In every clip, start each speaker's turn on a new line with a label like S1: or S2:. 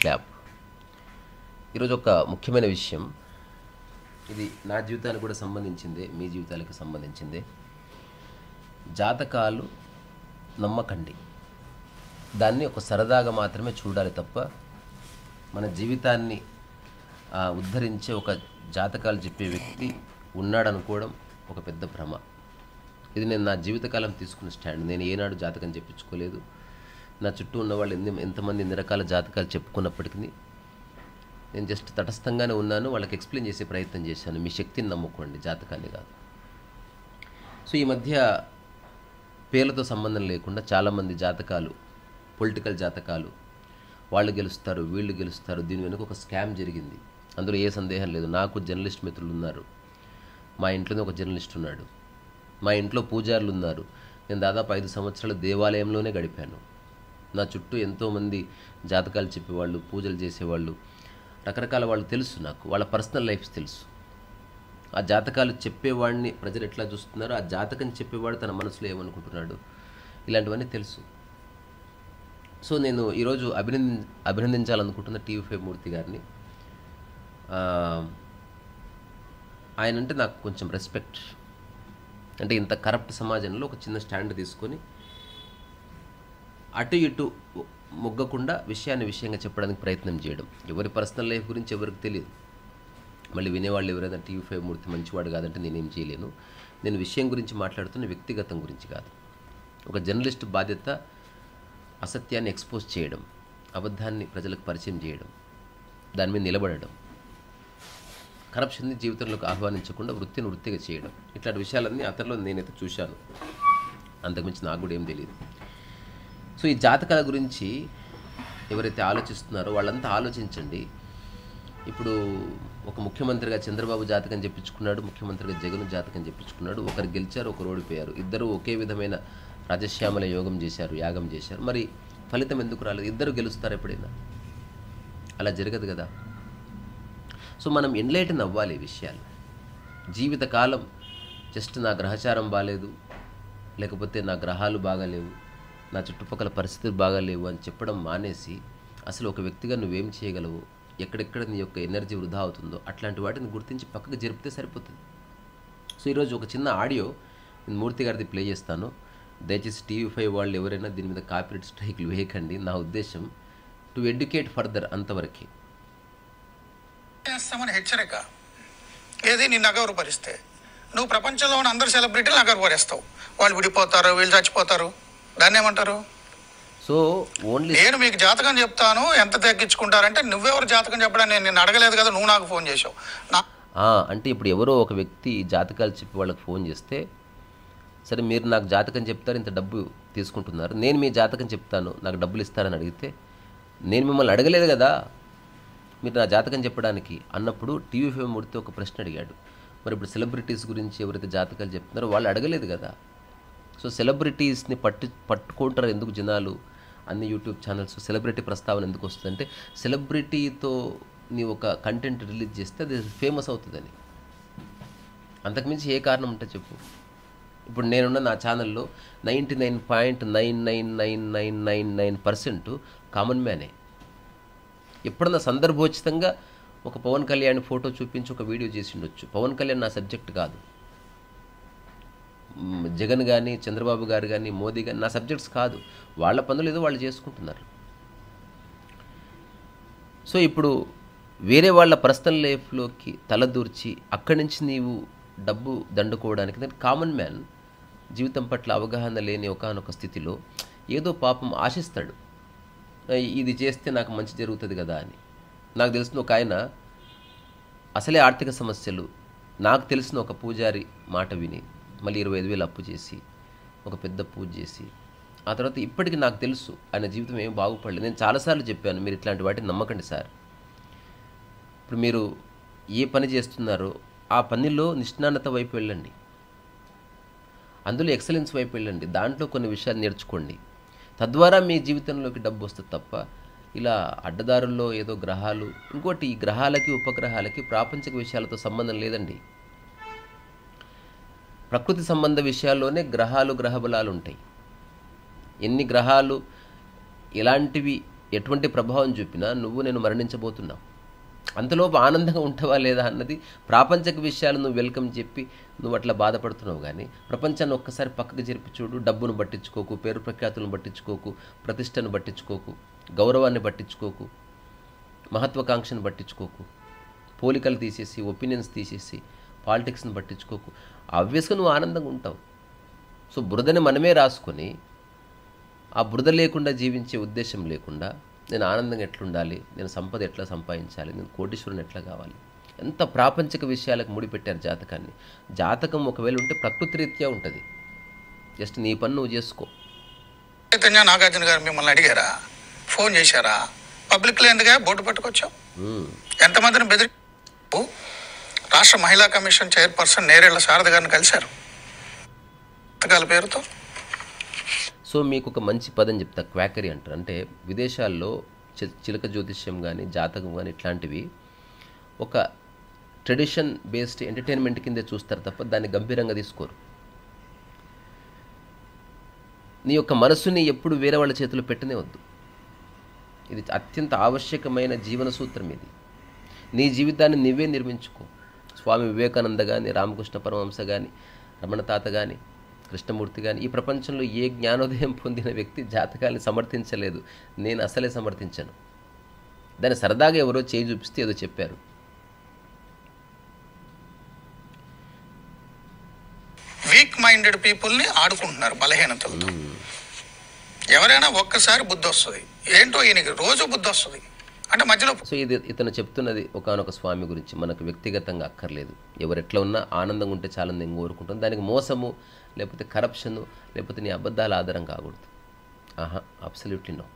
S1: Clap ఈరోజు ఒక ముఖ్యమైన విషయం. ఇది నా జీవితానికి కూడా సంబంధించిందే మీ జీవితాలకు సంబంధించిందే. జాతకాలు నమ్మకండి. దాన్ని ఒక సరదాగా మాత్రమే చూడాలి తప్ప మన జీవితాన్ని ఉద్ధరించే ఒక జాతకాలు చెప్పే వ్యక్తి ఉన్నాడనుకోవడం ఒక పెద్ద భ్రమ. ఇది నేను నా జీవితకాలం తీసుకున్న స్టాండ్. నేను ఏనాడు జాతకం చెప్పించుకోలేదు. నా చుట్టూ ఉన్న వాళ్ళు ఎన్ని ఎంతమంది ఎన్ని రకాల జాతకాలు చెప్పుకున్నప్పటికీ నేను జస్ట్ తటస్థంగానే ఉన్నాను. వాళ్ళకి ఎక్స్ప్లెయిన్ చేసే ప్రయత్నం చేశాను. మీ శక్తిని నమ్ముకోండి. జాతకాన్ని కాదు. సో ఈ మధ్య పేర్లతో సంబంధం లేకుండా చాలామంది జాతకాలు పొలిటికల్ జాతకాలు వాళ్ళు గెలుస్తారు వీళ్ళు గెలుస్తారు దీని వెనుక ఒక స్కామ్ జరిగింది. అందులో ఏ సందేహం లేదు. నాకు జర్నలిస్ట్ మిత్రులు ఉన్నారు. మా ఇంట్లోనే ఒక జర్నలిస్ట్ ఉన్నాడు. మా ఇంట్లో పూజారులు ఉన్నారు నేను దాదాపు ఐదు సంవత్సరాలు దేవాలయంలోనే గడిపాను. నా చుట్టూ ఎంతోమంది జాతకాలు చెప్పేవాళ్ళు పూజలు చేసేవాళ్ళు. రకరకాల వాళ్ళు తెలుసు నాకు. వాళ్ళ పర్సనల్ లైఫ్స్ తెలుసు. ఆ జాతకాలు చెప్పేవాడిని ప్రజలు ఎట్లా చూస్తున్నారో ఆ జాతకం చెప్పేవాడు తన మనసులో ఏమనుకుంటున్నాడు ఇలాంటివన్నీ తెలుసు. సో నేను ఈరోజు అభినంది అభినందించాలనుకుంటున్న టీవీ ఫైవ్ మూర్తి గారిని. ఆయన అంటే నాకు కొంచెం రెస్పెక్ట్. అంటే ఇంత కరప్ట్ సమాజంలో ఒక చిన్న స్టాండ్ తీసుకొని అటు ఇటు మొగ్గకుండా విషయాన్ని విషయంగా చెప్పడానికి ప్రయత్నం చేయడం. ఎవరి పర్సనల్ లైఫ్ గురించి ఎవరికి తెలియదు. మళ్ళీ వినేవాళ్ళు ఎవరైనా టీవీ ఫైవ్ మూర్తి మంచివాడు కాదంటే నేనేం చేయలేను. నేను విషయం గురించి మాట్లాడుతున్న వ్యక్తిగతం గురించి కాదు. ఒక జర్నలిస్ట్ బాధ్యత అసత్యాన్ని ఎక్స్పోజ్ చేయడం అబద్ధాన్ని ప్రజలకు పరిచయం చేయడం దాని మీద నిలబడడం కరప్షన్ని జీవితంలోకి ఆహ్వానించకుండా వృత్తిని వృత్తిగా చేయడం. ఇట్లాంటి విషయాలన్నీ అతనిలో నేనైతే చూశాను. అంతకుమించి నాకు కూడా ఏం తెలియదు సో ఈ జాతకాల గురించి ఎవరైతే ఆలోచిస్తున్నారో వాళ్ళంతా ఆలోచించండి. ఇప్పుడు ఒక ముఖ్యమంత్రిగా చంద్రబాబు జాతకం చెప్పించుకున్నాడు ముఖ్యమంత్రిగా జగన్ జాతకం చెప్పించుకున్నాడు ఒకరు గెలిచారు ఒకరు ఓడిపోయారు. ఇద్దరు ఒకే విధమైన రాజశ్యామల యోగం చేశారు యాగం చేశారు. మరి ఫలితం ఎందుకు రాలేదు? ఇద్దరు గెలుస్తారు ఎప్పుడైనా? అలా జరగదు కదా. సో మనం ఎన్లైటన్ అవ్వాలి ఈ విషయాలు. జీవితకాలం జస్ట్ నా గ్రహచారం బాగాలేదు లేకపోతే నా గ్రహాలు బాగాలేవు నా చుట్టుపక్కల పరిస్థితులు బాగాలేవు అని చెప్పడం మానేసి అసలు ఒక వ్యక్తిగా నువ్వేం చేయగలవు ఎక్కడెక్కడ నీ యొక్క ఎనర్జీ వృధా అవుతుందో అట్లాంటి వాటిని గుర్తించి పక్కకు జరిపితే సరిపోతుంది. సో ఈరోజు ఒక చిన్న ఆడియో నేను మూర్తి గారిది ప్లే చేస్తాను. దయచేసి టీవీ ఫైవ్ వాళ్ళు ఎవరైనా దీని మీద కాపీరైట్ స్ట్రైక్లు వేయకండి. నా ఉద్దేశం టు ఎడ్యుకేట్ ఫర్దర్ అంతవరకే.
S2: చేస్తామని హెచ్చరిక. ఏది? నిన్ను అగౌరవపరిస్తే నువ్వు ప్రపంచంలో ఉన్న అందరు సెలబ్రిటీలు అగౌరవపరుస్తావు వాళ్ళు విడిపోతారు వీళ్ళు చచ్చిపోతారు. దాన్ని ఏమంటారు?
S1: సో ఓన్లీ
S2: నేను మీకు జాతకం చెప్తాను ఎంత తగ్గించుకుంటారంటే నువ్వెవరు జాతకం చెప్పడానికి నేను నిన్ను అడగలేదు కదా నువ్వు నాకు ఫోన్ చేసావు నా
S1: అంటే ఇప్పుడు ఎవరో ఒక వ్యక్తి జాతకాలు చెప్పి వాళ్ళకి ఫోన్ చేస్తే సరే మీరు నాకు జాతకం చెప్తారు ఇంత డబ్బు తీసుకుంటున్నారు నేను మీ జాతకం చెప్తాను నాకు డబ్బులు ఇస్తారని అడిగితే నేను మిమ్మల్ని అడగలేదు కదా మీరు నా జాతకం చెప్పడానికి అన్నప్పుడు టీవీ ఫైవ్ ముడితే ఒక ప్రశ్న అడిగాడు. మరి ఇప్పుడు సెలబ్రిటీస్ గురించి ఎవరైతే జాతకాలు చెప్తున్నారో వాళ్ళు అడగలేదు కదా. సో సెలబ్రిటీస్ని పట్టు పట్టుకుంటారు ఎందుకు జనాలు? అన్ని యూట్యూబ్ ఛానల్స్ సెలబ్రిటీ ప్రస్తావన ఎందుకు వస్తుందంటే సెలబ్రిటీతో నీ ఒక కంటెంట్ రిలీజ్ చేస్తే అది ఫేమస్ అవుతుందని. అంతకుమించి ఏ కారణం ఉంటే చెప్పు. ఇప్పుడు నేనున్న నా ఛానల్లో ninety nine point nine nine nine nine nine nine percent common మ్యానే ఎప్పుడన్నా సందర్భోచితంగా ఒక పవన్ కళ్యాణ్ ఫోటో చూపించి ఒక వీడియో చేసి ఉండొచ్చు. పవన్ కళ్యాణ్ నా సబ్జెక్ట్ కాదు. జగన్ కానీ చంద్రబాబు గారు కానీ మోదీ కానీ నా సబ్జెక్ట్స్ కాదు. వాళ్ళ పనులు ఏదో వాళ్ళు చేసుకుంటున్నారు. సో ఇప్పుడు వేరే వాళ్ళ పర్సనల్ లైఫ్లోకి తలదూర్చి అక్కడి నుంచి నీవు డబ్బు దండుకోవడానికి దాని కామన్ మ్యాన్ జీవితం పట్ల అవగాహన లేని ఒకనొక స్థితిలో ఏదో పాపం ఆశిస్తాడు. ఇది చేస్తే నాకు మంచి జరుగుతుంది కదా అని. నాకు తెలిసిన ఒక ఆయన అసలే ఆర్థిక సమస్యలు. నాకు తెలిసిన ఒక పూజారి మాట విని మళ్ళీ ఇరవై ఐదు వేలు అప్పు చేసి ఒక పెద్ద పూజ చేసి ఆ తర్వాత ఇప్పటికి నాకు తెలుసు ఆయన జీవితం ఏం బాగుపడలేదు. నేను చాలాసార్లు చెప్పాను మీరు ఇట్లాంటి వాటిని నమ్మకండి సార్. ఇప్పుడు మీరు ఏ పని చేస్తున్నారో ఆ పనిలో నిష్ణానత వైపు వెళ్ళండి. అందులో ఎక్సలెన్స్ వైపు వెళ్ళండి. దాంట్లో కొన్ని విషయాలు నేర్చుకోండి. తద్వారా మీ జీవితంలోకి డబ్బు వస్తుంది తప్ప ఇలా అడ్డదారుల్లో ఏదో గ్రహాలు ఇంకోటి ఈ గ్రహాలకి ఉపగ్రహాలకి ప్రాపంచిక విషయాలతో సంబంధం లేదండి. ప్రకృతి సంబంధ విషయాల్లోనే గ్రహాలు గ్రహబలాలు ఉంటాయి. ఎన్ని గ్రహాలు ఎలాంటివి ఎటువంటి ప్రభావం చూపినా నువ్వు నేను మరణించబోతున్నావు అంతలోపు ఆనందంగా ఉంటావా లేదా అన్నది ప్రాపంచక విషయాలు నువ్వు వెల్కమ్ చెప్పి నువ్వు అట్లా బాధపడుతున్నావు కానీ ప్రపంచాన్ని ఒక్కసారి పక్కకు జరిపి చూడు డబ్బును పట్టించుకోకు పేరు ప్రఖ్యాతులను పట్టించుకోకు ప్రతిష్టను పట్టించుకోకు గౌరవాన్ని పట్టించుకోకు మహత్వాకాంక్షను పట్టించుకోకు పోలికలు తీసేసి ఒపీనియన్స్ తీసేసి పాలిటిక్స్ని పట్టించుకోకు. ఆబ్వియస్గా నువ్వు ఆనందంగా ఉంటావు. సో బురదని మనమే రాసుకొని ఆ బురద లేకుండా జీవించే ఉద్దేశం లేకుండా నేను ఆనందంగా ఎట్లుండాలి? నేను సంపద ఎట్లా సంపాదించాలి? నేను కోటీశ్వరుని ఎట్లా కావాలి? ఎంత ప్రాపంచిక విషయాలకు ముడిపెట్టారు జాతకాన్ని. జాతకం ఒకవేళ ఉంటే ప్రకృతి రీత్యా ఉంటుంది. జస్ట్ నీ పని నువ్వు చేసుకో.
S2: చైతన్య నాగార్జున గారు మిమ్మల్ని అడిగారా? ఫోన్ చేశారా? పబ్లిక్లో ఎందుకే బోటు పట్టుకొచ్చావు?
S1: మ్మ్.
S2: ఎంతమందిని బెదిరి రాష్ట్ర మహిళా కమిషన్ చైర్పర్సన్ నేరేళ్ళ శారద గారిని కలిశారు. పుస్తకాల పేరుతో?
S1: సో మీకు ఒక మంచి పదం చెప్తా క్వాకరీ అంటారు. అంటే విదేశాల్లో చి- చిలక జ్యోతిష్యం కానీ జాతకం కానీ ఇట్లాంటివి ఒక ట్రెడిషన్ బేస్డ్ ఎంటర్టైన్మెంట్ కిందే చూస్తారు తప్ప దాన్ని గంభీరంగా తీసుకోరు. నీ యొక్క మనసుని ఎప్పుడు వేరే వాళ్ళ చేతిలో పెట్టనే వద్దు. ఇది అత్యంత ఆవశ్యకమైన జీవన సూత్రం ఇది. నీ జీవితాన్ని నువ్వే నిర్మించుకో. స్వామి వివేకానంద కానీ రామకృష్ణ పరమహంస కానీ రమణ తాత కానీ కృష్ణమూర్తి కానీ ఈ ప్రపంచంలో ఏ జ్ఞానోదయం పొందిన వ్యక్తి జాతకాన్ని సమర్థించలేదు. నేను అసలే సమర్థించను. దాన్ని సరదాగా ఎవరో చేయి చూపిస్తే ఏదో చెప్పారు.
S2: వీక్ మైండెడ్ పీపుల్ని ఆడుకుంటున్నారు బలహీనతలతో. ఎవరైనా ఒక్కసారి బుద్ధి వస్తుంది. ఏంటో ఈయనకి రోజు బుద్ధి వస్తుంది. అంటే మధ్యలో
S1: సో ఇది ఇతను చెప్తున్నది ఒకానొక స్వామి గురించి. మనకు వ్యక్తిగతంగా అక్కర్లేదు. ఎవరు ఎట్లా ఉన్నా ఆనందంగా ఉంటే చాలా నేను కోరుకుంటాను దానికి మోసము లేకపోతే కరప్షన్ లేకపోతే నీ అబద్ధాల ఆధారం కాకూడదు. ఆహా అబ్సల్యూట్లీ నో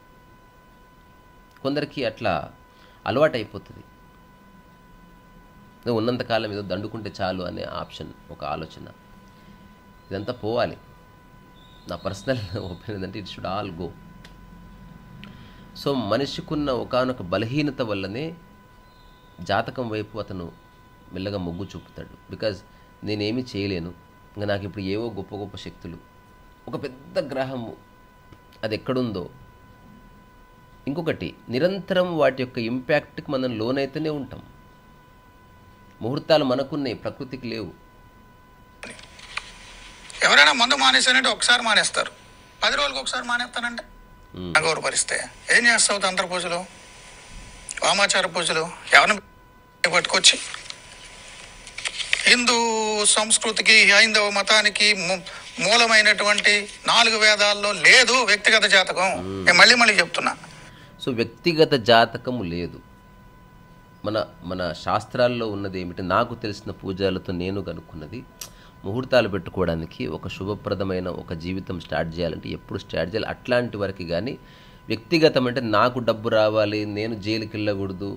S1: కొందరికి అట్లా అలవాటు అయిపోతుంది ఉన్నంతకాలం ఏదో దండుకుంటే చాలు అనే ఆప్షన్ ఒక ఆలోచన. ఇదంతా పోవాలి. నా పర్సనల్ ఒపీనియన్ అంటే it should all go so మనిషికున్న ఒకానొక బలహీనత వల్లనే జాతకం వైపు అతను మెల్లగా మొగ్గు చూపుతాడు. బికాజ్ నేనేమి చేయలేను. ఇంకా నాకు ఇప్పుడు ఏవో గొప్ప గొప్ప శక్తులు. ఒక పెద్ద గ్రహము అది ఎక్కడుందో. ఇంకొకటి నిరంతరం వాటి యొక్క ఇంపాక్ట్కి మనం లోనైతేనే ఉంటాం. ముహూర్తాలు మనకున్నాయి ప్రకృతికి లేవు.
S2: ఎవరైనా మందు మానేసానంటే ఒకసారి మానేస్తారు. పది రోజులకు ఒకసారి మానేస్తానంటే గౌరవపరిస్తే ఏం చేస్తావు తంత్ర పూజలు? వామాచార పూజలు? ఎవరిని పట్టుకొచ్చి? హిందూ సంస్కృతికి హైందవ మతానికి మూలమైనటువంటి నాలుగు వేదాల్లో లేదు వ్యక్తిగత జాతకం. నేను మళ్ళీ మళ్ళీ చెప్తున్నా.
S1: సో వ్యక్తిగత జాతకము లేదు. మన మన శాస్త్రాల్లో ఉన్నది ఏమిటి నాకు తెలిసిన పూజలతో నేను కనుక్కున్నది ముహూర్తాలు పెట్టుకోవడానికి ఒక శుభప్రదమైన ఒక జీవితం స్టార్ట్ చేయాలంటే ఎప్పుడు స్టార్ట్ చేయాలి? అట్లాంటి వరకు కానీ వ్యక్తిగతం అంటే నాకు డబ్బు రావాలి నేను జైలుకి వెళ్ళకూడదు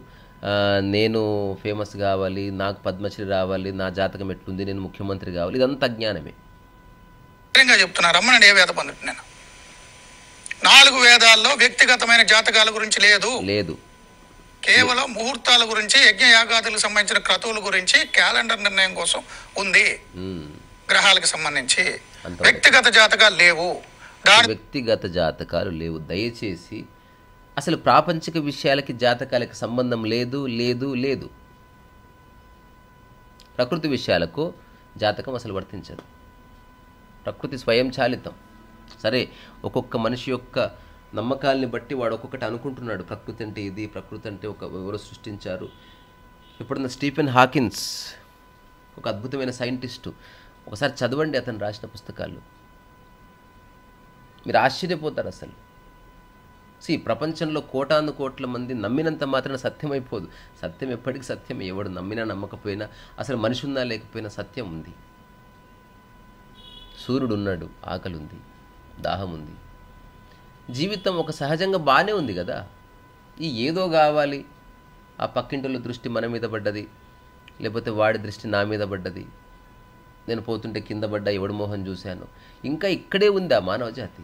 S1: నేను ఫేమస్ కావాలి నాకు పద్మశ్రీ రావాలి నా జాతకం ఎట్లుంది నేను ముఖ్యమంత్రి కావాలి ఇదంతా
S2: ధైర్యంగా చెప్తున్నా రమ్మనండి ఏ వేద పండితుడు నేను? నాలుగు వేదాల్లో వ్యక్తిగతమైన జాతకాల గురించి లేదు.
S1: లేదు.
S2: కేవలం ముహూర్తాల గురించి యజ్ఞ యాగాదులకు సంబంధించిన క్రతువుల గురించి క్యాలెండర్ నిర్ణయం కోసం ఉంది. గ్రహాలకు సంబంధించి. వ్యక్తిగత జాతకాలు లేవు.
S1: వ్యక్తిగత జాతకాలు లేవు. దయచేసి అసలు ప్రాపంచిక విషయాలకి జాతకాలకి సంబంధం లేదు లేదు లేదు. ప్రకృతి విషయాలకు జాతకం అసలు వర్తించదు. ప్రకృతి స్వయం చాలితం. సరే ఒక్కొక్క మనిషి యొక్క నమ్మకాల్ని బట్టి వాడు ఒక్కొక్కటి అనుకుంటున్నాడు. ప్రకృతి అంటే ఇది ప్రకృతి అంటే ఒక ఎవరు సృష్టించారు. ఇప్పుడున్న స్టీఫెన్ హాకిన్స్ ఒక అద్భుతమైన సైంటిస్టు ఒకసారి చదవండి అతను రాసిన పుస్తకాలు. మీరు ఆశ్చర్యపోతారు అసలు. సి ప్రపంచంలో కోటాను కోట్ల మంది నమ్మినంత మాత్రం సత్యమైపోదు సత్యం ఎప్పటికీ సత్యం. ఎవడు నమ్మినా నమ్మకపోయినా అసలు మనిషి ఉన్నా లేకపోయినా సత్యం ఉంది. సూర్యుడు ఉన్నాడు ఆకలి ఉంది దాహం ఉంది. జీవితం ఒక సహజంగా బాగానే ఉంది కదా? ఈ ఏదో కావాలి. ఆ పక్కింటిలో దృష్టి మన మీద పడ్డది. లేకపోతే వాడి దృష్టి నా మీద పడ్డది. నేను పోతుంటే కింద పడ్డా ఎవడి మోహన్ చూశాను? ఇంకా ఇక్కడే ఉంది ఆ మానవ జాతి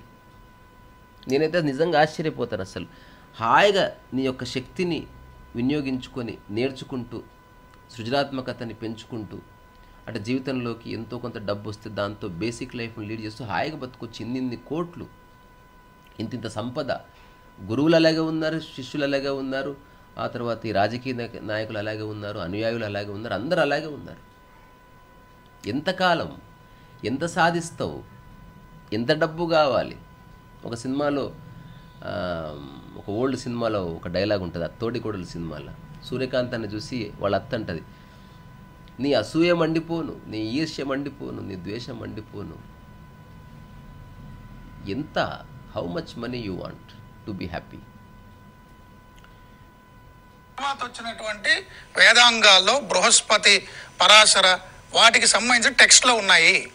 S1: నేనైతే నిజంగా ఆశ్చర్యపోతాను అసలు. హాయిగా నీ యొక్క శక్తిని వినియోగించుకొని నేర్చుకుంటూ సృజనాత్మకతని పెంచుకుంటూ అంటే జీవితంలోకి ఎంతో కొంత డబ్బు వస్తే దాంతో బేసిక్ లైఫ్ని లీడ్ చేస్తూ హాయిగా బతుకొచ్చి ఇన్ని కోట్లు. ఇంత ఇంత సంపద. గురువులు అలాగే ఉన్నారు శిష్యులు అలాగే ఉన్నారు. ఆ తర్వాత ఈ రాజకీయ నాయక- నాయకులు అలాగే ఉన్నారు అనుయాయులు అలాగే ఉన్నారు అందరూ అలాగే ఉన్నారు. ఎంతకాలం ఎంత సాధిస్తావు ఎంత డబ్బు కావాలి? ఒక సినిమాలో ఒక ఓల్డ్ సినిమాలో ఒక డైలాగ్ ఉంటుంది అత్తోడి కోడలు సినిమాలో. సూర్యకాంత్ అని చూసి వాళ్ళ అత్త అంటది నీ అసూయ మండిపోను నీ ఈర్ష్య మండిపోను నీ ద్వేషం మండిపోను. ఎంత how much money you want to be happy
S2: వచ్చినటువంటి వేదాంగాల్లో బృహస్పతి పరాశర వాటికి సంబంధించిన టెక్స్ట్లో ఉన్నాయి.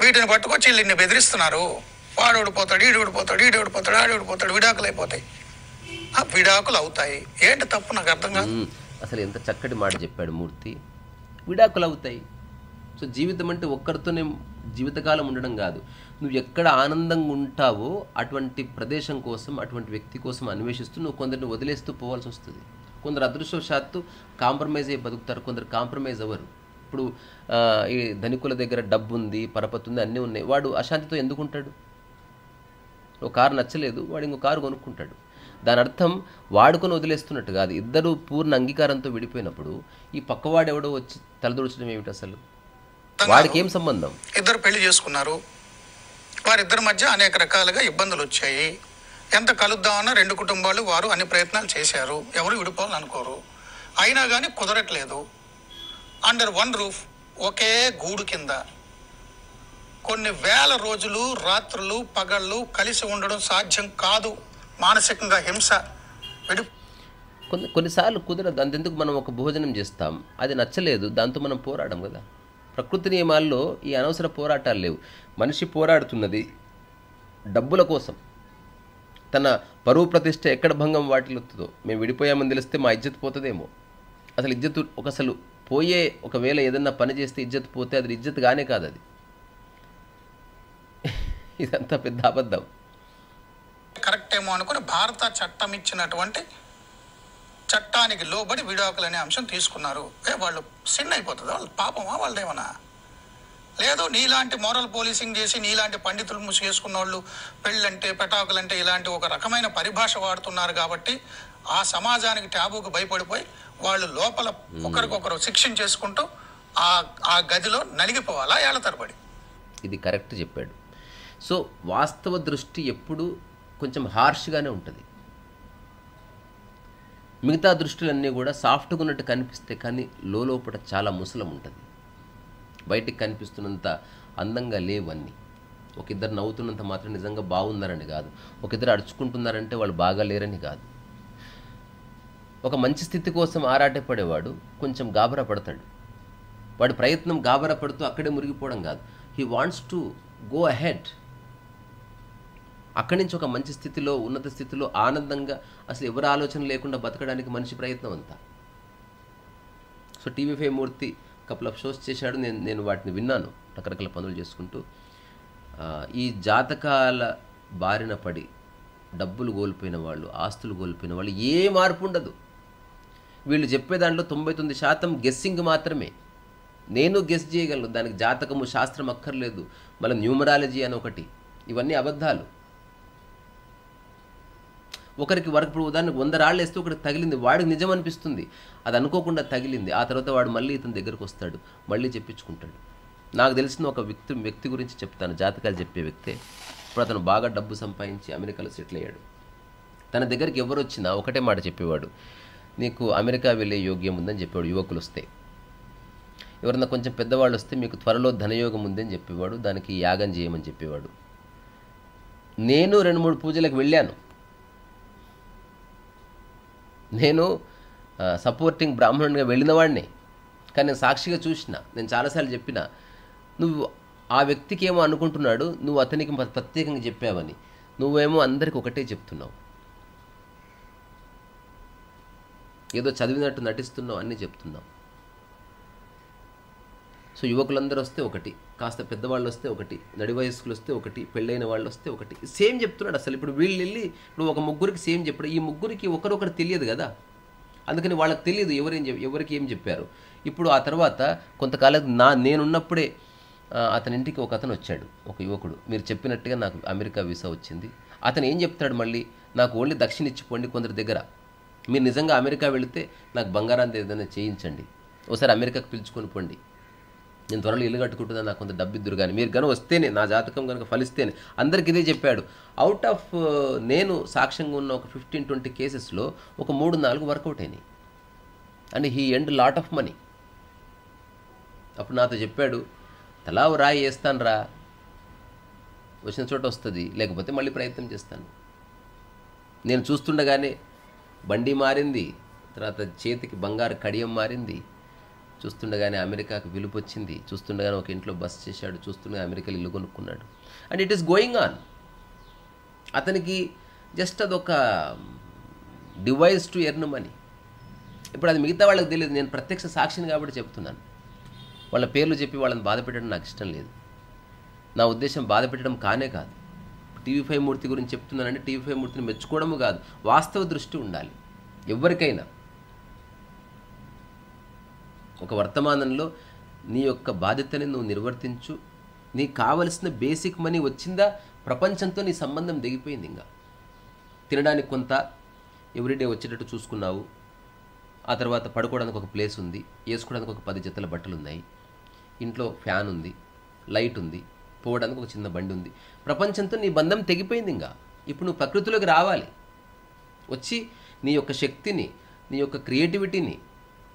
S2: వీటిని పట్టుకొచ్చి వీళ్ళని బెదిరిస్తున్నారు. వాడు ఓడిపోతాడు ఈడు ఓడిపోతాడు ఈడు ఓడిపోతాడు ఆడు ఓడిపోతాడు విడాకులు అయిపోతాయి. ఆ విడాకులు అవుతాయి. ఏంటి తప్పు? నాకు అర్థం కాదు.
S1: అసలు ఎంత చక్కటి మాట చెప్పాడు మూర్తి. విడాకులు అవుతాయి. సో జీవితం అంటే ఒక్కరితోనే జీవితకాలం ఉండడం కాదు. నువ్వు ఎక్కడ ఆనందంగా ఉంటావో అటువంటి ప్రదేశం కోసం అటువంటి వ్యక్తి కోసం అన్వేషిస్తూ నువ్వు కొందరిని వదిలేస్తూ పోవాల్సి వస్తుంది. కొందరు అదృష్టవశాత్తు కాంప్రమైజ్ అయ్యి బతుకుతారు. కొందరు కాంప్రమైజ్ అవ్వరు. ఇప్పుడు ఈ ధనికుల దగ్గర డబ్బు ఉంది పరపతి ఉంది అన్నీ ఉన్నాయి. వాడు అశాంతితో ఎందుకు ఉంటాడు? ఒక కారు నచ్చలేదు వాడు ఇంకో కారు కొనుక్కుంటాడు. దాని అర్థం వాడుకొని వదిలేస్తున్నట్టు కాదు. ఇద్దరు పూర్ణ అంగీకారంతో విడిపోయినప్పుడు ఈ పక్కవాడు ఎవడో వచ్చి తలదూడ్చడం ఏమిటి అసలు? వాడికి ఏం సంబంధం?
S2: ఇద్దరు పెళ్ళి చేసుకున్నారు. వారిద్దరి మధ్య అనేక రకాలుగా ఇబ్బందులు వచ్చాయి. ఎంత కలుద్దామన్నా రెండు కుటుంబాలు వారు అన్ని ప్రయత్నాలు చేశారు. ఎవరు విడిపోవాలని అనుకోరు. అయినా కానీ కుదరట్లేదు. అండర్ వన్ రూఫ్ ఒకే గూడు కింద. కొన్ని వేల రోజులు రాత్రులు పగళ్ళు కలిసి ఉండడం సాధ్యం కాదు. మానసికంగా హింస విడి
S1: కొన్ని కొన్నిసార్లు కుదరదు అంతెందుకు మనం ఒక భోజనం చేస్తాం. అది నచ్చలేదు దాంతో మనం పోరాడం కదా. ప్రకృతి నియమాల్లో ఈ అనవసర పోరాటాలు లేవు. మనిషి పోరాడుతున్నది డబ్బుల కోసం. తన పరువు ప్రతిష్ట ఎక్కడ భంగం వాటిల్లుతుందో. మేము విడిపోయామని తెలిస్తే మా ఇజ్జత్ పోతుందేమో. అసలు ఇజ్జత్ ఒక అసలు పోయే ఒకవేళ ఏదన్నా పని చేస్తే ఇజ్జత్ పోతే అది ఇజ్జత్ గానే కాదు అది. ఇదంతా పెద్ద అబద్ధం.
S2: కరెక్ట్ ఏమో అనుకుని భారత చట్టం ఇచ్చినటువంటి చట్టానికి లోబడి విడాకులు అనే అంశం తీసుకున్నారు. ఏ వాళ్ళు సిన్ అయిపోతుంది? వాళ్ళు పాపమా? వాళ్ళదేమన్నా? లేదు నీలాంటి మోరల్ పోలీసింగ్ చేసి నీలాంటి పండితులు ముసుగేసుకున్న వాళ్ళు పెళ్ళంటే పెటాకులంటే ఇలాంటి ఒక రకమైన పరిభాష వాడుతున్నారు కాబట్టి ఆ సమాజానికి ట్యాబుకు భయపడిపోయి వాళ్ళు లోపల ఒకరికొకరు శిక్షణ చేసుకుంటూ ఆ ఆ గదిలో నలిగిపోవాలా ఏళ్ళ తరబడి?
S1: ఇది కరెక్ట్ చెప్పాడు. సో వాస్తవ దృష్టి ఎప్పుడు కొంచెం హార్ష్గానే ఉంటుంది. మిగతా దృష్టిలన్నీ కూడా సాఫ్ట్గా ఉన్నట్టు కనిపిస్తే కానీ లోపల చాలా ముసలం ఉంటుంది. బయటికి కనిపిస్తున్నంత అందంగా లేవన్నీ. ఒక ఇద్దరు నవ్వుతున్నంత మాత్రం నిజంగా బాగున్నారని కాదు. ఒక ఇద్దరు అడుచుకుంటున్నారంటే వాళ్ళు బాగా లేరని కాదు. ఒక మంచి స్థితి కోసం ఆరాటపడేవాడు కొంచెం గాబరా పడతాడు వాడి ప్రయత్నం గాబరా పడుతూ అక్కడే మురిగిపోవడం కాదు. He wants to go ahead అక్కడి నుంచి ఒక మంచి స్థితిలో ఉన్నత స్థితిలో ఆనందంగా అసలు ఎవరి ఆలోచన లేకుండా బతకడానికి మనిషి ప్రయత్నం అంతా. So TV five Murthy couple of shows చేశాడు. నేను నేను వాటిని విన్నాను. రకరకాల పనులు చేసుకుంటూ. ఈ జాతకాల బారిన పడి డబ్బులు కోల్పోయిన వాళ్ళు ఆస్తులు కోల్పోయిన వాళ్ళు ఏ మార్పు ఉండదు. వీళ్ళు చెప్పే దాంట్లో తొంభై తొమ్మిది శాతం గెస్సింగ్ మాత్రమే. నేను గెస్ చేయగలను దానికి జాతకము శాస్త్రం అక్కర్లేదు. మళ్ళీ న్యూమరాలజీ అని ఒకటి. ఇవన్నీ అబద్ధాలు. ఒకరికి వరకు ఇప్పుడు ఉదాహరణకు వంద రాళ్ళు వేస్తే ఒకరికి తగిలింది వాడికి నిజం అనిపిస్తుంది. అది అనుకోకుండా తగిలింది. ఆ తర్వాత వాడు మళ్ళీ ఇతని దగ్గరకు వస్తాడు మళ్ళీ చెప్పించుకుంటాడు. నాకు తెలిసిన ఒక వ్యక్తి వ్యక్తి గురించి చెప్తాను జాతకాలు చెప్పే వ్యక్తే. ఇప్పుడు అతను బాగా డబ్బు సంపాదించి అమెరికాలో సెటిల్ అయ్యాడు. తన దగ్గరికి ఎవరు వచ్చినా ఒకటే మాట చెప్పేవాడు. నీకు అమెరికా వెళ్ళే యోగ్యం ఉందని చెప్పాడు యువకులు వస్తే ఎవరన్నా కొంచెం పెద్దవాళ్ళు వస్తే మీకు త్వరలో ధనయోగం ఉందని చెప్పేవాడు దానికి యాగం చేయమని చెప్పేవాడు. నేను రెండు మూడు పూజలకు వెళ్ళాను. నేను సపోర్టింగ్ బ్రాహ్మణుడిగా వెళ్ళిన వాడిని. కానీ నేను సాక్షిగా చూసిన నేను చాలాసార్లు చెప్పిన నువ్వు ఆ వ్యక్తికి ఏమో అనుకుంటున్నాడు నువ్వు అతనికి ప్రత్యేకంగా చెప్పావని. నువ్వేమో అందరికి ఒకటే చెప్తున్నావు. ఏదో చదివినట్టు నటిస్తున్నావు అన్నీ చెప్తున్నావు. సో యువకులందరూ వస్తే ఒకటి కాస్త పెద్దవాళ్ళు వస్తే ఒకటి నడి వయస్కులు వస్తే ఒకటి పెళ్ళైన వాళ్ళు వస్తే ఒకటి. సేమ్ చెప్తున్నాడు అసలు. ఇప్పుడు వీళ్ళు వెళ్ళి ఇప్పుడు ఒక ముగ్గురికి సేమ్ చెప్పాడు. ఈ ముగ్గురికి ఒకరొకరు తెలియదు కదా. అందుకని వాళ్ళకి తెలియదు ఎవరేం చెప్ ఎవరికి ఏం చెప్పారు. ఇప్పుడు ఆ తర్వాత కొంతకాలం నా నేనున్నప్పుడే అతని ఇంటికి ఒక అతను వచ్చాడు ఒక యువకుడు. మీరు చెప్పినట్టుగా నాకు అమెరికా వీసా వచ్చింది. అతను ఏం చెప్తాడు మళ్ళీ? నాకు ఓన్లీ దక్షిణ ఇచ్చిపోండి కొందరి దగ్గర. మీరు నిజంగా అమెరికా వెళితే నాకు బంగారాన్ని ఏదైనా చేయించండి. ఒకసారి అమెరికాకు పిలుచుకొని పోండి. నేను త్వరలో ఇల్లు కట్టుకుంటుందని నాకు కొంత డబ్బు ఇద్దరు కానీ. మీరు కనుక వస్తేనే నా జాతకం కనుక ఫలిస్తేనే. అందరికి ఇదే చెప్పాడు. అవుట్ ఆఫ్ uh, నేను సాక్ష్యంగా ఉన్న ఒక ఫిఫ్టీన్ ట్వంటీ కేసెస్లో ఒక మూడు నాలుగు వర్కౌట్ అయినాయి. And he earned lot of money అప్పుడు నాతో చెప్పాడు తలా ఓ రాయి వేస్తాను రా. వచ్చిన చోట వస్తుంది. లేకపోతే మళ్ళీ ప్రయత్నం చేస్తాను. నేను చూస్తుండగానే బండి మారింది తర్వాత చేతికి బంగారు కడియం మారింది. చూస్తుండగానే అమెరికాకు విలుపొచ్చింది. చూస్తుండగానే ఒక ఇంట్లో బస్ చేశాడు. చూస్తుండగా అమెరికాలో ఇల్లు కొనుక్కున్నాడు. And it is going on అతనికి జస్ట్ అదొక డివైస్ టు ఎర్న్ మనీ ఇప్పుడు అది మిగతా వాళ్ళకి తెలియదు. నేను ప్రత్యక్ష సాక్షిని కాబట్టి చెప్తున్నాను. వాళ్ళ పేర్లు చెప్పి వాళ్ళని బాధ పెట్టడం నాకు ఇష్టం లేదు. నా ఉద్దేశం బాధ పెట్టడం కానే కాదు. టీవీ ఫైవ్ మూర్తి గురించి చెప్తున్నానంటే టీవీ ఫైవ్ మూర్తిని మెచ్చుకోవడము కాదు. వాస్తవ దృష్టి ఉండాలి. ఎవరికైనా. ఒక వర్తమానంలో నీ యొక్క బాధ్యతని నువ్వు నిర్వర్తించు. నీకు కావలసిన బేసిక్ మనీ వచ్చిందా? ప్రపంచంతో నీ సంబంధం దిగిపోయింది ఇంకా. తినడానికి కొంత ఎవ్రీడే వచ్చేటట్టు చూసుకున్నావు. ఆ తర్వాత పడుకోవడానికి ఒక ప్లేస్ ఉంది. వేసుకోవడానికి ఒక పది జతల బట్టలు ఉన్నాయి ఇంట్లో ఫ్యాన్ ఉంది. లైట్ ఉంది. పోవడానికి ఒక చిన్న బండి ఉంది. ప్రపంచంతో నీ బంధం తెగిపోయింది ఇంకా. ఇప్పుడు నువ్వు ప్రకృతిలోకి రావాలి. వచ్చి నీ యొక్క శక్తిని నీ యొక్క క్రియేటివిటీని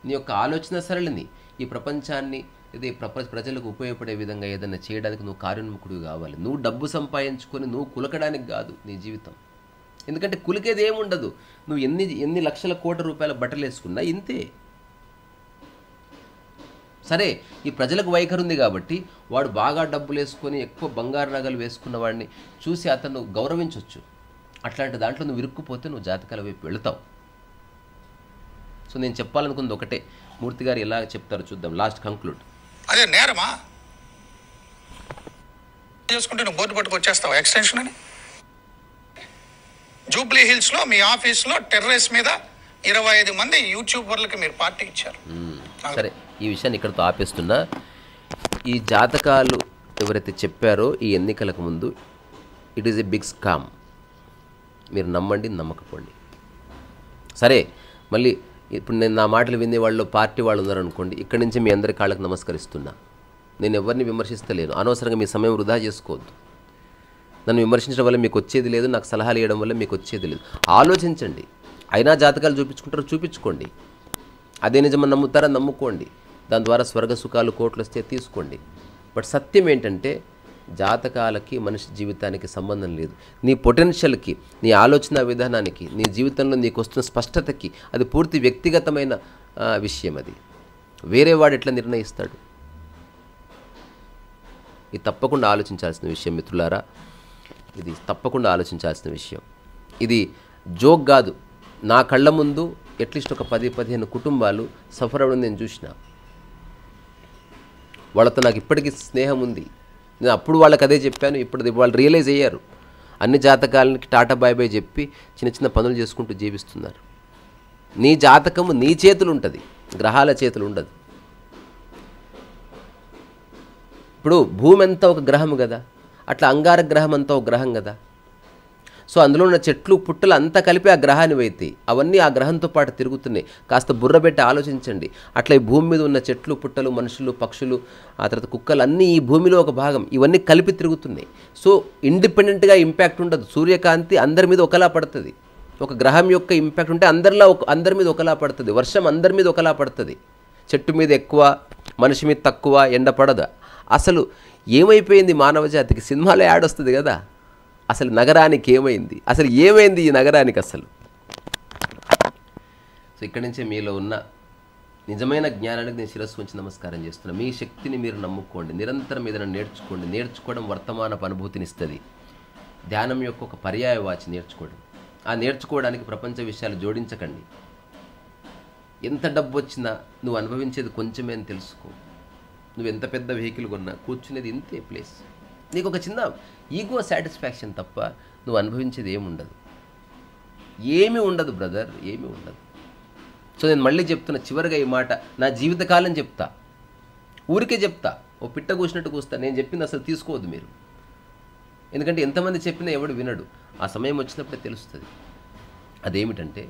S1: నీ యొక్క ఆలోచన సరళిని ఈ ప్రపంచాన్ని ఇది ప్రప ప్రజలకు ఉపయోగపడే విధంగా ఏదైనా చేయడానికి నువ్వు కార్యోన్ముఖుడు కావాలి. నువ్వు డబ్బు సంపాదించుకొని నువ్వు కులకడానికి కాదు నీ జీవితం. ఎందుకంటే కులికేది ఏముండదు. నువ్వు ఎన్ని ఎన్ని లక్షల కోట్ల రూపాయల బట్టలు వేసుకున్నా ఇంతే. సరే ఈ ప్రజలకు వైఖరి ఉంది కాబట్టి వాడు బాగా డబ్బులు వేసుకొని ఎక్కువ బంగారు నగలు వేసుకున్న వాడిని చూసి అతను గౌరవించవచ్చు అట్లాంటి దాంట్లో నువ్వు ఇరుక్కుపోతే నువ్వు జాతకాల వైపు వెళుతావు. సో నేను చెప్పాలనుకుంది ఒకటే. మూర్తి గారు ఎలా చెప్తారో చూద్దాం. లాస్ట్ కంక్లూడ్
S2: అదే నేరమా? చేసుకుంటే నువ్వు బోర్డు పట్టుకు వచ్చేస్తావు? ఎక్స్టెన్షన్ అని? జూబ్లీ హిల్స్లో మీ ఆఫీస్లో టెర్రస్ మీద ఇరవై ఐదు మంది యూట్యూబర్లకి మీరు పార్టీ ఇచ్చారు.
S1: సరే. ఈ విషయాన్ని ఇక్కడితో ఆపేస్తున్నా. ఈ జాతకాలు ఎవరైతే చెప్పారో ఈ ఎన్నికలకు ముందు it is a big scam మీరు నమ్మండి నమ్మకపోండి. సరే మళ్ళీ ఇప్పుడు నేను నా మాటలు వినే వాళ్ళు పార్టీ వాళ్ళు ఉన్నారనుకోండి ఇక్కడి నుంచి మీ అందరి కాళ్ళకు నమస్కరిస్తున్నా. నేను ఎవరిని విమర్శిస్తలేను. అనవసరంగా మీ సమయం వృధా చేసుకోవద్దు. నన్ను విమర్శించడం వల్ల మీకు వచ్చేది లేదు నాకు సలహాలు ఇవ్వడం వల్ల మీకు వచ్చేది లేదు. ఆలోచించండి. అయినా జాతకాలు చూపించుకుంటారో చూపించుకోండి. అదే నిజమని నమ్ముతారా? నమ్ముకోండి. దాని ద్వారా స్వర్గ సుఖాలు కోట్లు వస్తే తీసుకోండి. బట్ సత్యం ఏంటంటే జాతకాలకి మనిషి జీవితానికి సంబంధం లేదు. నీ పొటెన్షియల్కి నీ ఆలోచన విధానానికి నీ జీవితంలో నీకు వస్తున్న స్పష్టతకి అది పూర్తి వ్యక్తిగతమైన విషయం అది. వేరే వాడు ఎట్లా నిర్ణయిస్తాడు? ఇది తప్పకుండా ఆలోచించాల్సిన విషయం మిత్రులారా. ఇది తప్పకుండా ఆలోచించాల్సిన విషయం. ఇది జోక్ కాదు. నా కళ్ళ ముందు అట్లీస్ట్ ఒక పది పదిహేను కుటుంబాలు సఫర్ అవ్వడం నేను చూసిన. వాళ్ళతో నాకు ఇప్పటికీ స్నేహం ఉంది. నేను అప్పుడు వాళ్ళకి అదే చెప్పాను ఇప్పుడు వాళ్ళు రియలైజ్ అయ్యారు. అన్ని జాతకాలకి టాటా బాయ్ బాయ్ చెప్పి చిన్న చిన్న పనులు చేసుకుంటూ జీవిస్తున్నారు. నీ జాతకము నీ చేతులు ఉంటుంది గ్రహాల చేతులు ఉండదు ఇప్పుడు భూమి అంతా ఒక గ్రహం కదా అట్లా అంగార గ్రహం అంతా ఒక గ్రహం కదా. సో అందులో ఉన్న చెట్లు పుట్టలు అంతా కలిపి ఆ గ్రహాన్ని వేతాయి అవన్నీ ఆ గ్రహంతో పాటు తిరుగుతున్నాయి. కాస్త బుర్ర పెట్టి ఆలోచించండి. అట్లా ఈ భూమి మీద ఉన్న చెట్లు పుట్టలు మనుషులు పక్షులు ఆ తర్వాత కుక్కలు అన్నీ ఈ భూమిలో ఒక భాగం. ఇవన్నీ కలిపి తిరుగుతున్నాయి. సో ఇండిపెండెంట్గా ఇంపాక్ట్ ఉండదు. సూర్యకాంతి అందరి మీద ఒకలా పడుతుంది. ఒక గ్రహం యొక్క ఇంపాక్ట్ ఉంటే అందరిలా ఒక అందరి మీద ఒకలా పడుతుంది. వర్షం అందరి మీద ఒకలా పడుతుంది. చెట్టు మీద ఎక్కువ మనిషి మీద తక్కువ ఎండ పడదు. అసలు ఏమైపోయింది మానవ జాతికి సినిమాలో యాడ్ వస్తుంది కదా. అసలు నగరానికి ఏమైంది? అసలు ఏమైంది ఈ నగరానికి అసలు? సో ఇక్కడి నుంచే మీలో ఉన్న నిజమైన జ్ఞానానికి నేను శిరస్సు ఉంచి నమస్కారం చేస్తున్నాను మీ శక్తిని మీరు నమ్ముకోండి. నిరంతరం ఏదైనా నేర్చుకోండి. నేర్చుకోవడం వర్తమానపు అనుభూతినిస్తుంది. ధ్యానం యొక్క ఒక పర్యాయ వాచి నేర్చుకోవడం. ఆ నేర్చుకోవడానికి ప్రపంచ విషయాలు జోడించకండి. ఎంత డబ్బు వచ్చినా నువ్వు అనుభవించేది కొంచెమే అని తెలుసుకో. నువ్వు ఎంత పెద్ద వెహికల్ కొన్నా కూర్చునేది ఇంతే ప్లేస్. నీకు ఒక చిన్న ఈగో సాటిస్ఫాక్షన్ తప్ప నువ్వు అనుభవించేది ఏముండదు ఏమీ ఉండదు బ్రదర్ ఏమీ ఉండదు. సో నేను మళ్ళీ చెప్తున్నా చివరిగా ఈ మాట నా జీవితకాలం చెప్తా. ఊరికే చెప్తా. ఓ పిట్ట కూసినట్టు కూస్తా. నేను చెప్పింది అసలు తీసుకోవద్దు మీరు. ఎందుకంటే ఎంతమంది చెప్పినా ఎవడు వినడు. ఆ సమయం వచ్చినప్పుడే తెలుస్తుంది. అదేమిటంటే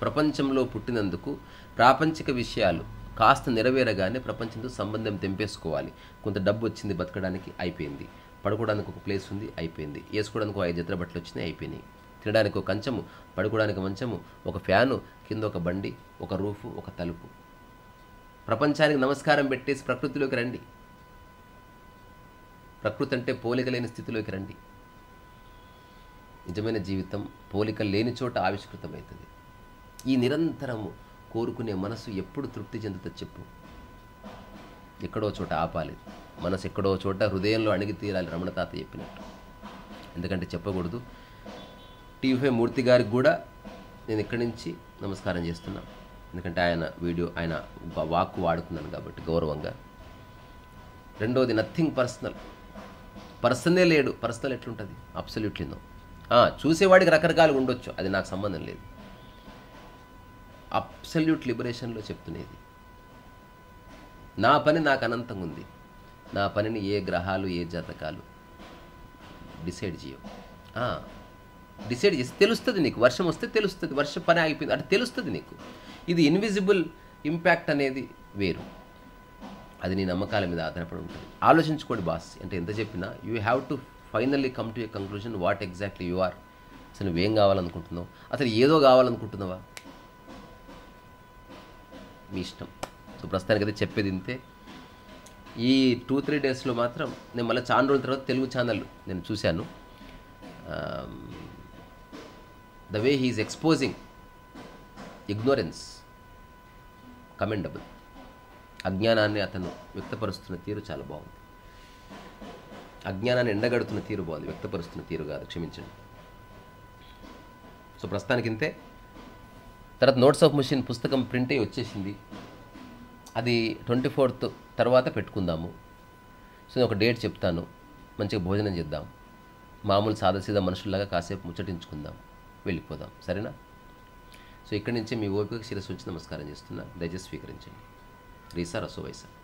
S1: ప్రపంచంలో పుట్టినందుకు ప్రాపంచిక విషయాలు కాస్త నెరవేరగానే ప్రపంచంతో సంబంధం తెంపేసుకోవాలి. కొంత డబ్బు వచ్చింది బతకడానికి అయిపోయింది. పడుకోవడానికి ఒక ప్లేస్ ఉంది అయిపోయింది. వేసుకోవడానికి ఒక ఐదు జతల బట్టలు వచ్చినాయి అయిపోయినాయి. తినడానికి ఒక కంచము పడుకోవడానికి మంచము ఒక ఫ్యాను కింద ఒక బండి ఒక రూఫు ఒక తలుపు. ప్రపంచానికి నమస్కారం పెట్టేసి ప్రకృతిలోకి రండి. ప్రకృతి అంటే పోలిక లేని స్థితిలోకి రండి. నిజమైన జీవితం పోలిక లేని చోట ఆవిష్కృతమవుతుంది. ఈ నిరంతరము కోరుకునే మనసు ఎప్పుడు తృప్తి చెందుతుంది చెప్పు. ఎక్కడో చోట ఆపాలి మనసు ఎక్కడో చోట హృదయంలో అణిగి తీరాలి రమణ తాత చెప్పినట్టు. ఎందుకంటే చెప్పకూడదు. టీఫై మూర్తి గారికి కూడా నేను ఇక్కడి నుంచి నమస్కారం చేస్తున్నా. ఎందుకంటే ఆయన వీడియో ఆయన వాక్కు వాడుకున్నాను కాబట్టి గౌరవంగా. రెండోది నథింగ్ పర్సనల్ పర్సనే లేడు. పర్సనల్ ఎట్లుంటుంది? అబ్సల్యూట్లీ నో చూసేవాడికి రకరకాలుగా ఉండొచ్చు. అది నాకు సంబంధం లేదు. అబ్సల్యూట్ లిబరేషన్లో చెప్తునేది నా పని నాకు అనంతంగా ఉంది నా పనిని ఏ గ్రహాలు ఏ జాతకాలు డిసైడ్ చేయవు. డిసైడ్ చేసి తెలుస్తుంది నీకు. వర్షం వస్తే తెలుస్తుంది. వర్షం పని ఆగిపోయింది అంటే తెలుస్తుంది నీకు. ఇది ఇన్విజిబుల్ ఇంపాక్ట్ అనేది వేరు. అది నీ నమ్మకాల మీద ఆధారపడి ఉంటుంది. ఆలోచించుకోండి బాస్. అంటే ఎంత చెప్పినా you have to finally come to a conclusion what exactly you are అసలు నువ్వేం కావాలనుకుంటున్నావు? అసలు ఏదో కావాలనుకుంటున్నావా? మీ ఇష్టం. సో ప్రస్తుతానికి అయితే చెప్పేది ఇంతే. ఈ టూ త్రీ డేస్లో మాత్రం నేను మళ్ళీ చాలా రోజుల తర్వాత తెలుగు ఛానల్ నేను చూశాను. The way he is exposing ignorance commendable. అజ్ఞానాన్ని అతను వ్యక్తపరుస్తున్న తీరు చాలా బాగుంది. అజ్ఞానాన్ని ఎండగడుతున్న తీరు బాగుంది. వ్యక్తపరుస్తున్న తీరు కాదు క్షమించండి. సో ప్రస్తుతానికి ఇంతే తర్వాత నోట్స్ ఆఫ్ మిషన్ పుస్తకం ప్రింట్ అయ్యి వచ్చేసింది. అది ట్వంటీ ఫోర్త్ తర్వాత పెట్టుకుందాము. సో నేను ఒక డేట్ చెప్తాను. మంచిగా భోజనం చేద్దాం. మామూలు సాదాసీదా మనుషుల్లాగా కాసేపు ముచ్చటించుకుందాం. వెళ్ళిపోదాం. సరేనా? సో ఇక్కడి నుంచి మీ ఓపిక శిరస్సు వచ్చి నమస్కారం చేస్తున్నా. దయచేసి స్వీకరించండి. రీసా రసోవైసా.